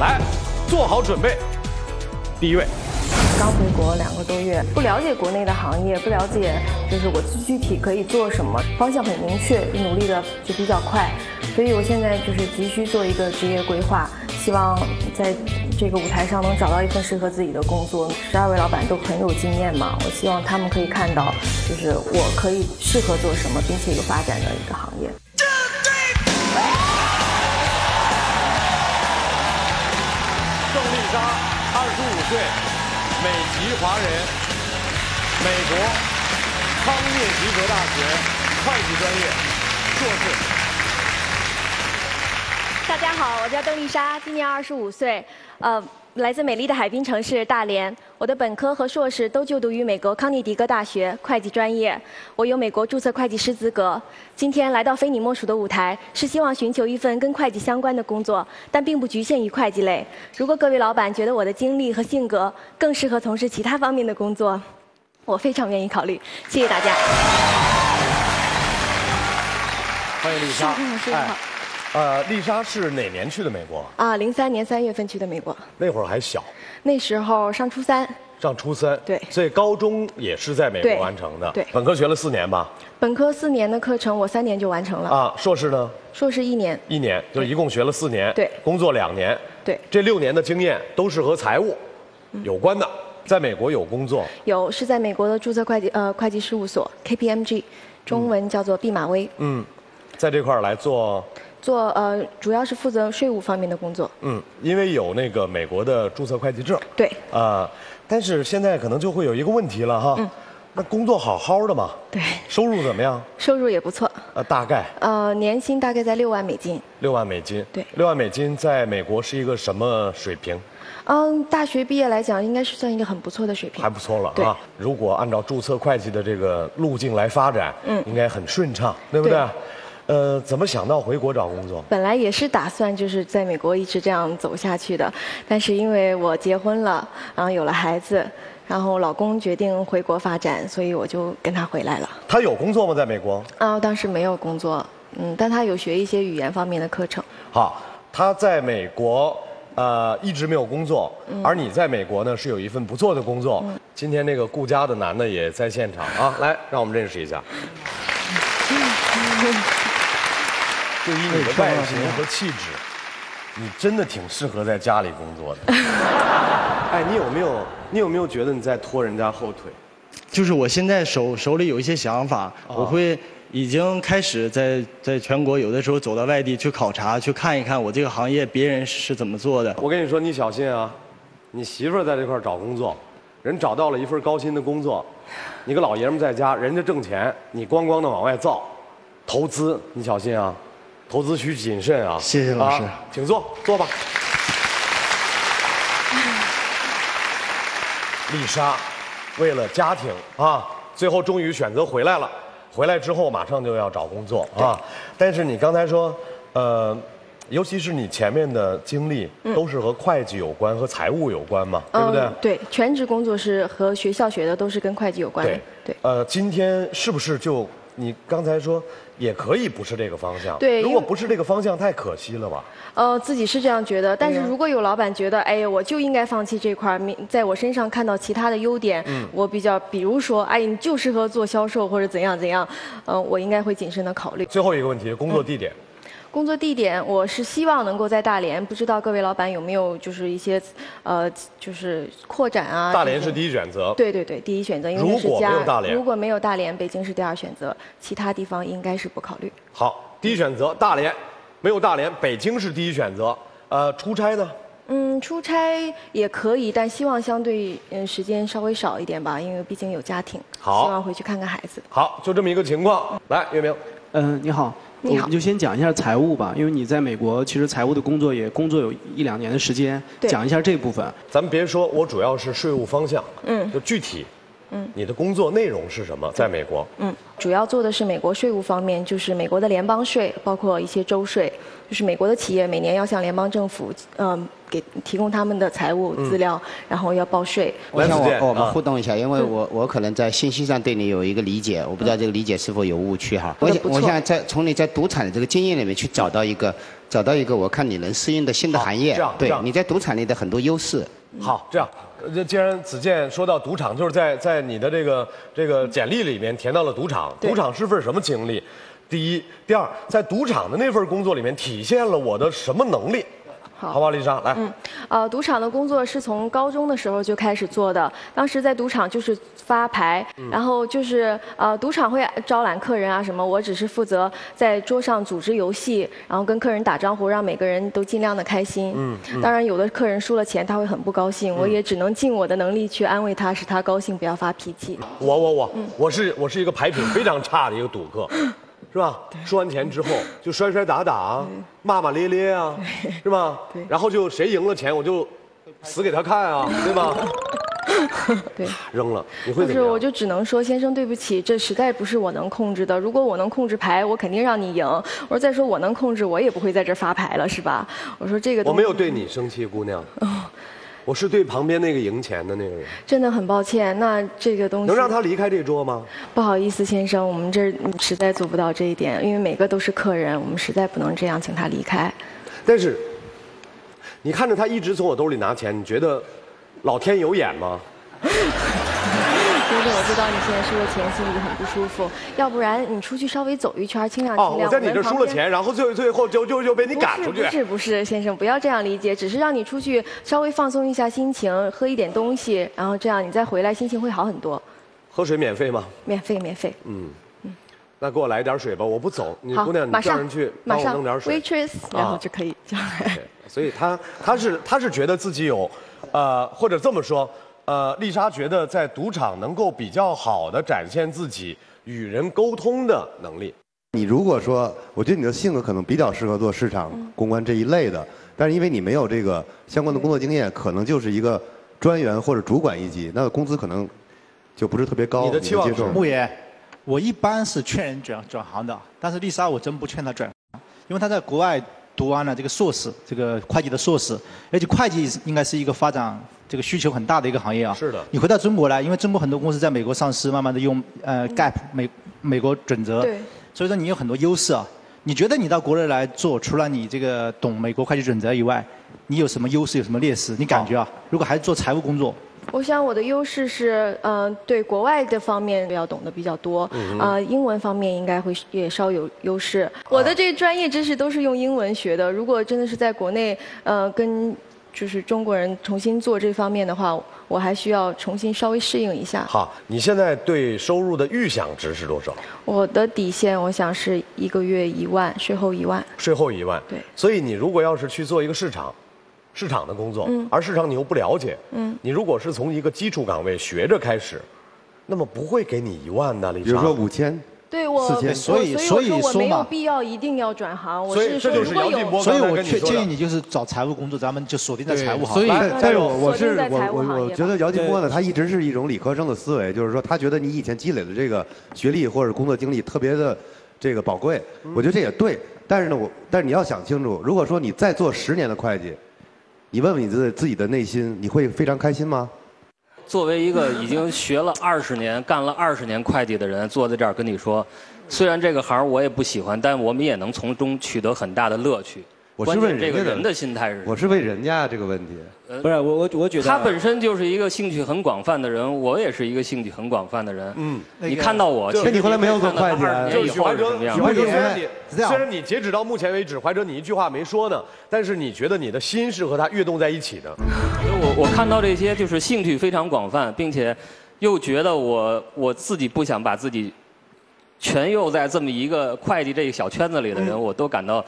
来，做好准备。第一位，刚回国两个多月，不了解国内的行业，不了解就是我具体可以做什么，方向很明确，努力的就比较快，所以我现在就是急需做一个职业规划，希望在这个舞台上能找到一份适合自己的工作。十二位老板都很有经验嘛，我希望他们可以看到，就是我可以适合做什么，并且有发展的一个行业。美籍华人，美国康涅狄格大学会计专业硕士。大家好，我叫邓丽莎，今年二十五岁，呃，来自美丽的海滨城市大连。我的本科和硕士都就读于美国康涅狄格大学会计专业，我有美国注册会计师资格。今天来到非你莫属的舞台，是希望寻求一份跟会计相关的工作，但并不局限于会计类。如果各位老板觉得我的经历和性格更适合从事其他方面的工作，我非常愿意考虑。谢谢大家。欢迎丽莎。是是好呃，丽莎是哪年去的美国？啊，零三年三月份去的美国，那会儿还小，那时候上初三，上初三。对所以高中也是在美国完成的。对本科学了四年吧？本科四年的课程我三年就完成了，啊，硕士呢？硕士一年。一年，就一共学了四年。对工作两年。对这六年的经验都是和财务有关的，在美国有工作。有是在美国的注册会计呃会计事务所 KPMG，中文叫做毕马威，嗯，在这块儿来做，做呃主要是负责税务方面的工作。嗯，因为有那个美国的注册会计证。对啊、但是现在可能就会有一个问题了哈。嗯那工作好好的嘛，对，收入怎么样？收入也不错，呃，大概呃年薪大概在六万美金。六万美金。对六万美金在美国是一个什么水平？嗯，大学毕业来讲，应该是算一个很不错的水平。还不错了对啊！如果按照注册会计的这个路径来发展，嗯应该很顺畅，对不对？对呃，怎么想到回国找工作？本来也是打算就是在美国一直这样走下去的，但是因为我结婚了，然后有了孩子，然后老公决定回国发展，所以我就跟他回来了。他有工作吗？在美国？啊，当时没有工作，嗯，但他有学一些语言方面的课程。好，他在美国呃一直没有工作，而你在美国呢是有一份不错的工作。今天那个顾家的男的也在现场啊，来让我们认识一下。就以你的外形和气质，你真的挺适合在家里工作的。哎，你有没有你有没有觉得你在拖人家后腿？就是我现在手手里有一些想法，我会已经开始在在全国有的时候走到外地去考察，去看一看我这个行业别人是怎么做的。我跟你说，你小心啊！你媳妇儿在这块儿找工作，人找到了一份高薪的工作，你个老爷们在家，人家挣钱，你咣咣的往外造，投资你小心啊！投资需谨慎啊！谢谢老师啊请坐，坐吧。丽莎，为了家庭啊，最后终于选择回来了。回来之后马上就要找工作啊，但是你刚才说，呃，尤其是你前面的经历都是和会计有关、和财务有关嘛，对不对？嗯，对，全职工作是和学校学的都是跟会计有关的。对，呃，今天是不是就你刚才说也可以不是这个方向？对如果不是这个方向，太可惜了吧？呃，自己是这样觉得，但是如果有老板觉得，哎，我就应该放弃这块儿，明在我身上看到其他的优点，我比较，比如说，哎，你就适合做销售或者怎样怎样，嗯、我应该会谨慎的考虑。最后一个问题，工作地点。工作地点，我是希望能够在大连，不知道各位老板有没有就是一些，呃，就是扩展啊。大连是第一选择。对对对，第一选择，因为如果那是家。没有大连如果没有大连，北京是第二选择，其他地方应该是不考虑。好，第一选择大连，没有大连，北京是第一选择。呃，出差呢？嗯，出差也可以，但希望相对嗯时间稍微少一点吧，因为毕竟有家庭，好希望回去看看孩子。好，就这么一个情况。来，月明，嗯、你好，你好。我们就先讲一下财务吧，因为你在美国其实财务的工作也工作有一两年的时间，讲一下这部分。咱们别说，我主要是税务方向，嗯。就具体嗯，你的工作内容是什么？在美国？嗯，主要做的是美国税务方面，就是美国的联邦税，包括一些州税，就是美国的企业每年要向联邦政府，嗯、给提供他们的财务资料，然后要报税。我想我我们啊。互动一下，因为我我可能在信息上对你有一个理解，我不知道这个理解是否有误区哈。我想我想在从你在赌场的这个经验里面去找到一个找到一个我看你能适应的新的行业。对你在赌场里的很多优势。好，这样，呃这既然子健说到赌场，就是在在你的这个这个简历里面填到了赌场，赌场是份什么经历？第一，第二，在赌场的那份工作里面体现了我的什么能力？好好吧，李尚，来，呃，赌场的工作是从高中的时候就开始做的。当时在赌场就是发牌，然后就是呃，赌场会招揽客人啊什么，我只是负责在桌上组织游戏，然后跟客人打招呼，让每个人都尽量的开心。嗯，当然有的客人输了钱，他会很不高兴，我也只能尽我的能力去安慰他，使他高兴，不要发脾气。我我我，我是我是一个牌品非常差的一个赌客，是吧？输完钱之后 就摔摔打打啊，骂骂咧咧啊，是吧？然后就谁赢了钱我就死给他看啊，对吧？对。扔了，你会不是？我就只能说，先生对不起，这实在不是我能控制的。如果我能控制牌，我肯定让你赢。我说再说我能控制，我也不会在这发牌了，是吧？我说这个我没有对你生气，姑娘。我是对旁边那个赢钱的那个人，真的很抱歉。那这个东西能让他离开这桌吗？不好意思，先生，我们这实在做不到这一点，因为每个都是客人，我们实在不能这样请他离开。但是，你看着他一直从我兜里拿钱，你觉得老天有眼吗？先生，我知道你现在输了钱，心里很不舒服，要不然你出去稍微走一圈，清凉哦，清凉。我在你这输了钱，然后最最后就就就被你赶出去不。是不是先生，不要这样理解，只是让你出去稍微放松一下心情，喝一点东西，然后这样你再回来心情会好很多。喝水免费吗？免费免费。嗯嗯那给我来点水吧，我不走。你好姑娘，，你叫人去帮我马上弄点水。waitress，然后就可以叫来。对，所以他他是他是觉得自己有，呃，或者这么说，呃，丽莎觉得在赌场能够比较好的展现自己与人沟通的能力。你如果说，我觉得你的性格可能比较适合做市场公关这一类的，但是因为你没有这个相关的工作经验，可能就是一个专员或者主管一级，那工资可能就不是特别高。你的期望接受吗是牧野，我一般是劝人转转行的，但是丽莎我真不劝她转行，因为她在国外读完了这个硕士，这个会计的硕士，而且会计应该是一个发展这个需求很大的一个行业啊。是的你回到中国来，因为中国很多公司在美国上市，慢慢的用呃 GAP 美美国准则，对所以说你有很多优势啊。你觉得你到国内来做，除了你这个懂美国会计准则以外，你有什么优势，有什么劣势？你感觉啊？如果还是做财务工作，我想我的优势是，呃，对国外的方面要懂得比较多，呃，英文方面应该会也稍有优势。我的这专业知识都是用英文学的，如果真的是在国内，呃，跟就是中国人重新做这方面的话，我还需要重新稍微适应一下。好，你现在对收入的预想值是多少？我的底线我想是一个月一万，税后一万。税后一万。对所以你如果要是去做一个市场，市场的工作，嗯。而市场你又不了解，嗯。你如果是从一个基础岗位学着开始，那么不会给你一万的，李比如说五千，对我，四千。所以所以我说我没有必要一定要转行，我所以这是说如果就是姚劲有波所以我跟你说的。劝建议你就是找财务工作，咱们就锁定在财务行。所以但但是我我是我我我觉得姚劲波呢，他一直是一种理科生的思维，就是说他觉得你以前积累的这个学历或者工作经历特别的这个宝贵，我觉得这也对。但是呢，我但是你要想清楚，如果说你再做十年的会计，你问问你自自己的内心，你会非常开心吗？作为一个已经学了二十年、干了二十年会计的人，坐在这儿跟你说，虽然这个行我也不喜欢，但我们也能从中取得很大的乐趣。我是问人家的这个人的心态是什么我是问人家这个问题。不是我我我觉得他本身就是一个兴趣很广泛的人，我也是一个兴趣很广泛的人。嗯，你看到我，就其实你后来没有做会计就是许怀哲，许怀哲虽然你这样虽然你截止到目前为止，怀哲你一句话没说呢，但是你觉得你的心是和他跃动在一起的。我我看到这些就是兴趣非常广泛，并且又觉得我我自己不想把自己全诱在这么一个会计这个小圈子里的人，我都感到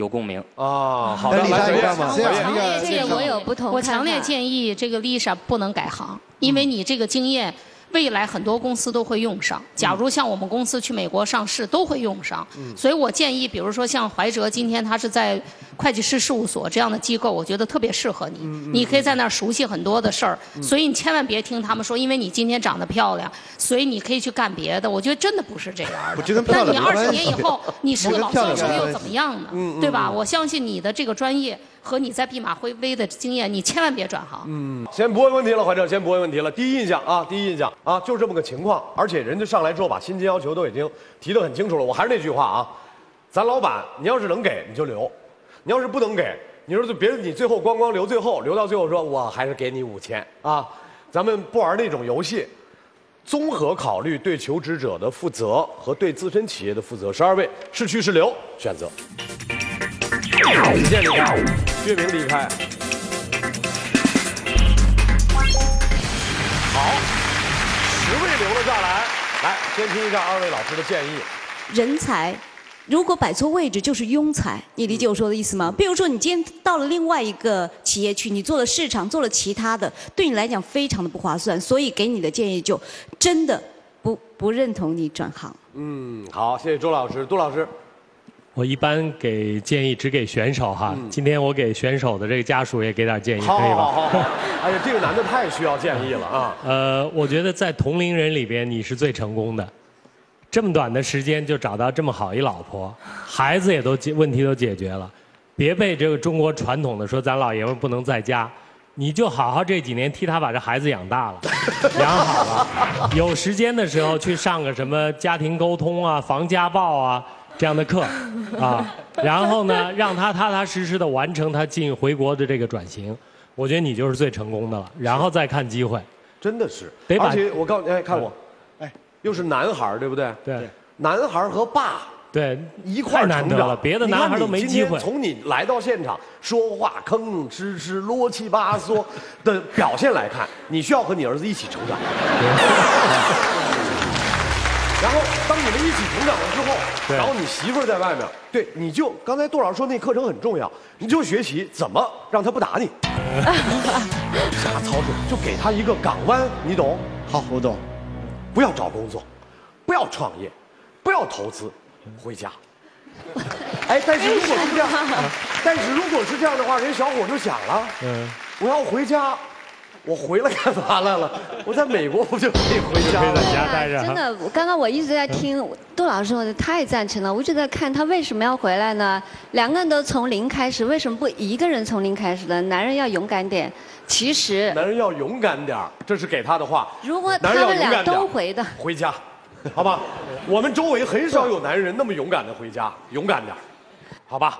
有共鸣。哦，好的，强烈建议这个我有不同，我强烈建议这个 Lisa 不能改行，因为你这个经验未来很多公司都会用上。假如像我们公司去美国上市，都会用上。嗯所以我建议，比如说像怀哲，今天他是在会计师事务所这样的机构，我觉得特别适合你。嗯你可以在那儿熟悉很多的事儿，嗯所以你千万别听他们说，因为你今天长得漂亮，所以你可以去干别的。我觉得真的不是这样的。那你二十年以后，你是个老教授又怎么样呢？对吧？嗯我相信你的这个专业和你在毕马威的经验，你千万别转行。嗯，先不问问题了，怀哲，先不问问题了。第一印象啊，第一印象啊，就这么个情况。而且人家上来之后把薪金要求都已经提得很清楚了。我还是那句话啊，咱老板，你要是能给你就留，你要是不能给，你说就别你最后光光留最后，留到最后说我还是给你五千啊，咱们不玩那种游戏。综合考虑对求职者的负责和对自身企业的负责，十二位是去是留，选择。李健离开，岳明离开。好，十位留了下来。来，先听一下二位老师的建议。人才如果摆错位置就是庸才，你理解我说的意思吗？比如说你今天到了另外一个企业去，你做了市场，做了其他的，对你来讲非常的不划算，所以给你的建议就真的不不认同你转行。嗯，好，谢谢周老师。杜老师，我一般给建议只给选手哈，今天我给选手的这个家属也给点建议，可以好好好吧？好。哎呀，这个男的太需要建议了啊。呃，我觉得在同龄人里边你是最成功的，这么短的时间就找到这么好一老婆，孩子也都解问题都解决了，别被这个中国传统的说咱老爷们儿不能在家，你就好好这几年替他把这孩子养大了，养好了，有时间的时候去上个什么家庭沟通啊、防家暴啊这样的课啊，然后呢，让他踏踏实实的完成他进回国的这个转型，我觉得你就是最成功的了，然后再看机会。真的是，得把而且我告诉你，哎，看我，哎，又是男孩儿，对不对？对。男孩儿和爸对一块儿难成长得了别的男孩儿都没机会从你来到现场说话吭吭哧哧、啰七八嗦的表现来看，你需要和你儿子一起成长。然后，当你们一起成长了之后，然后你媳妇儿在外面，对，你就刚才杜老师说那课程很重要，你就学习怎么让他不打你，瞎操作，就给他一个港湾，你懂？好，我懂。不要找工作，不要创业，不要投资，回家。哎，但是如果是这样，但是如果是这样的话，人小伙就想了，嗯，我要回家，我回来干嘛来了？我在美国不就可以回家了？真的，我刚刚我一直在听杜老师说的，太赞成了。我一直在看他为什么要回来呢？两个人都从零开始，为什么不一个人从零开始呢？男人要勇敢点。其实，男人要勇敢点儿这是给他的话。如果他们俩都回的，回家，好吧？我们周围很少有男人那么勇敢的回家，勇敢点好吧？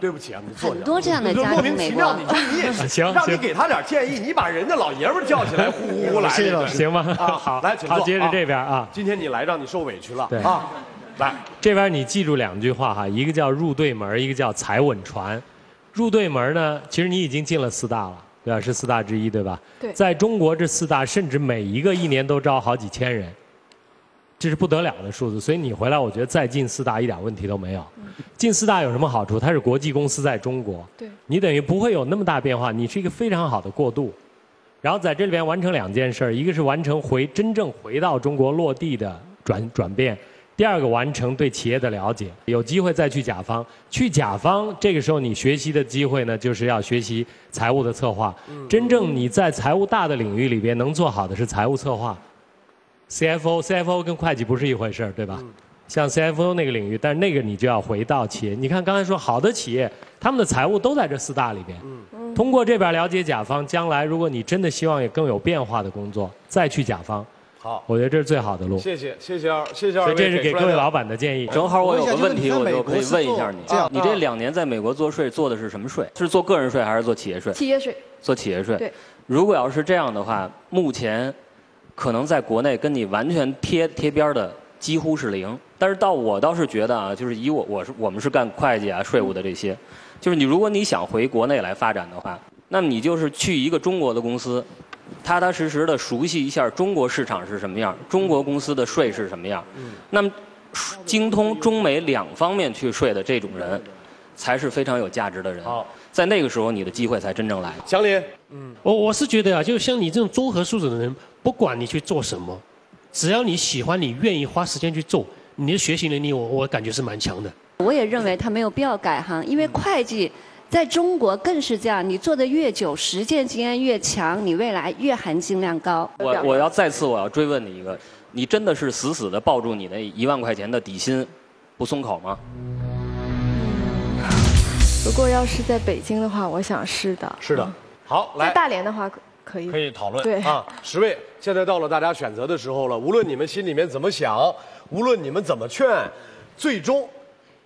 对不起啊，你坐下。很多这样的家庭莫名其妙，你说你也 是，行行让你给他点建议，你把人家老爷们儿叫起来，呼呼呼来。谢谢老师行吧啊，好来，请坐。好接着这边啊今天你来让你受委屈了对啊，来。这边你记住两句话哈，一个叫入对门，一个叫踩稳船。入对门呢，其实你已经进了四大了，对吧？是四大之一，对吧？对在中国这四大，甚至每一个一年都招好几千人，这是不得了的数字。所以你回来，我觉得再进四大一点问题都没有。进四大有什么好处？它是国际公司在中国，对你等于不会有那么大变化，你是一个非常好的过渡。然后在这里边完成两件事儿，一个是完成回真正回到中国落地的转转变，第二个完成对企业的了解，有机会再去甲方。去甲方这个时候你学习的机会呢，就是要学习财务的策划。真正你在财务大的领域里边能做好的是财务策划。CFO，CFO 跟会计不是一回事儿，对吧？像 CFO 那个领域，但是那个你就要回到企业。你看刚才说好的企业，他们的财务都在这四大里边。嗯通过这边了解甲方，将来如果你真的希望有更有变化的工作，再去甲方。好，我觉得这是最好的路。谢谢谢谢二谢谢二位。所以这是给各位老板。的建议。正好我有个问题，我就可以问一下你啊，你这两年在美国做税做的是什么税？是做个人税还是做企业税？企业税。做企业税。对。如果要是这样的话，目前可能在国内跟你完全贴贴边的几乎是零。但是到我倒是觉得啊，就是以我我是我们是干会计啊、税务的这些，就是你如果你想回国内来发展的话，那么你就是去一个中国的公司，踏踏实实的熟悉一下中国市场是什么样，中国公司的税是什么样。那么精通中美两方面去税的这种人，才是非常有价值的人。在那个时候你的机会才真正来。祥林，嗯，我我是觉得啊，就像你这种综合素质的人，不管你去做什么，只要你喜欢，你愿意花时间去做，你的学习能力我我感觉是蛮强的。我也认为他没有必要改行，因为会计在中国更是这样，你做的越久，实践经验越强，你未来越含金量高。我我要再次我要追问你一个，你真的是死死的抱住你那一万块钱的底薪，不松口吗？如果要是在北京的话，我想是的。是的，好，在来大连的话可以。可以讨论。对啊，十位，现在到了大家选择的时候了。无论你们心里面怎么想，无论你们怎么劝，最终，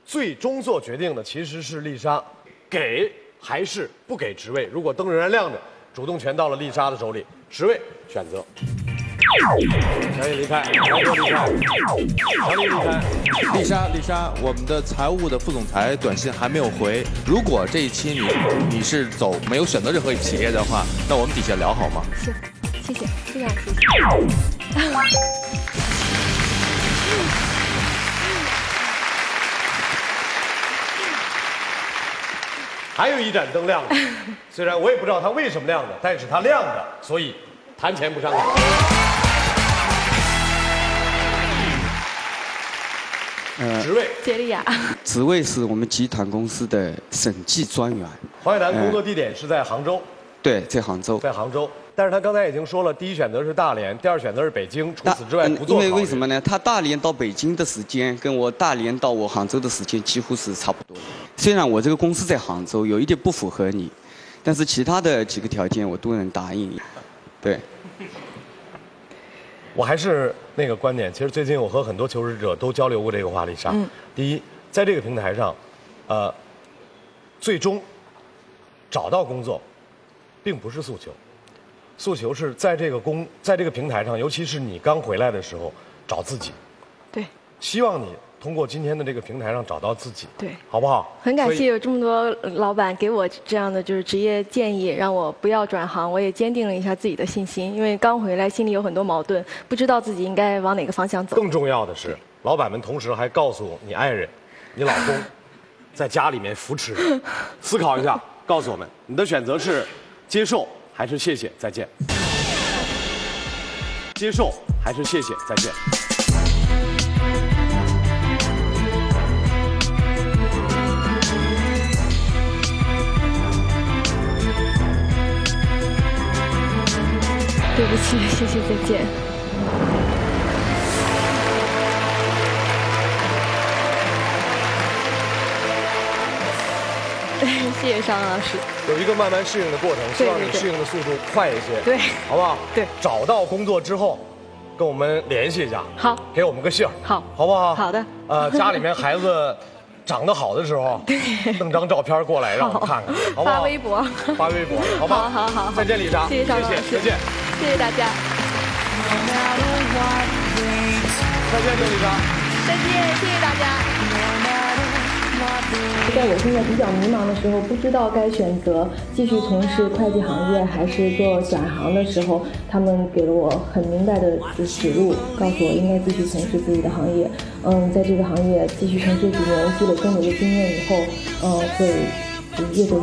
最终做决定的其实是丽莎，给还是不给职位？如果灯仍然亮着，主动权到了丽莎的手里，十位选择。强行离开，强行离开，强行离开。丽莎，丽莎，我们的财务的副总裁短信还没有回。如果这一期你你是走没有选择任何企业的话，那我们底下聊好吗？行，谢谢，非常谢谢。还有一盏灯亮着，虽然我也不知道它为什么亮着，但是它亮着，所以谈钱不伤感。呃，职位杰利亚，职位是我们集团公司的审计专员。黄海南工作地点是在杭州，对，在杭州。在杭州。但是他刚才已经说了，第一选择是大连，第二选择是北京，除此之外嗯因为为什么呢？他大连到北京的时间跟我大连到我杭州的时间几乎是差不多的。虽然我这个公司在杭州，有一点不符合你，但是其他的几个条件我都能答应。对，我还是那个观点，其实最近我和很多求职者都交流过这个话，题上。嗯第一，在这个平台上，呃，最终找到工作，并不是诉求，诉求是在这个工，在这个平台上，尤其是你刚回来的时候，找自己。对。希望你通过今天的这个平台上找到自己，对，好不好？很感谢有这么多老板给我这样的就是职业建议，让我不要转行。我也坚定了一下自己的信心，因为刚回来心里有很多矛盾，不知道自己应该往哪个方向走。更重要的是，老板们同时还告诉你爱人、你老公，在家里面扶持。思考一下，告诉我们你的选择是接受还是谢谢再见？接受还是谢谢再见？对不起，谢谢再见。谢谢尚老师。有一个慢慢适应的过程，希望你对对对适应的速度快一些，对，好不好？对，找到工作之后，跟我们联系一下，好，给我们个信儿，好，好不好？好的。呃，家里面孩子长得好的时候，弄张照片过来让我们看看，好不好？发微博，发微博，好不？好好好好再见，李莎，谢谢再见，谢谢大家，再见，郑丽莎。再见，谢谢大家。在我现在比较迷茫的时候，不知道该选择继续从事会计行业还是做转行的时候，他们给了我很明白的指路，告诉我应该继续从事自己的行业。嗯，在这个行业继续从事几年，积累更多的经验以后，嗯，会越走越。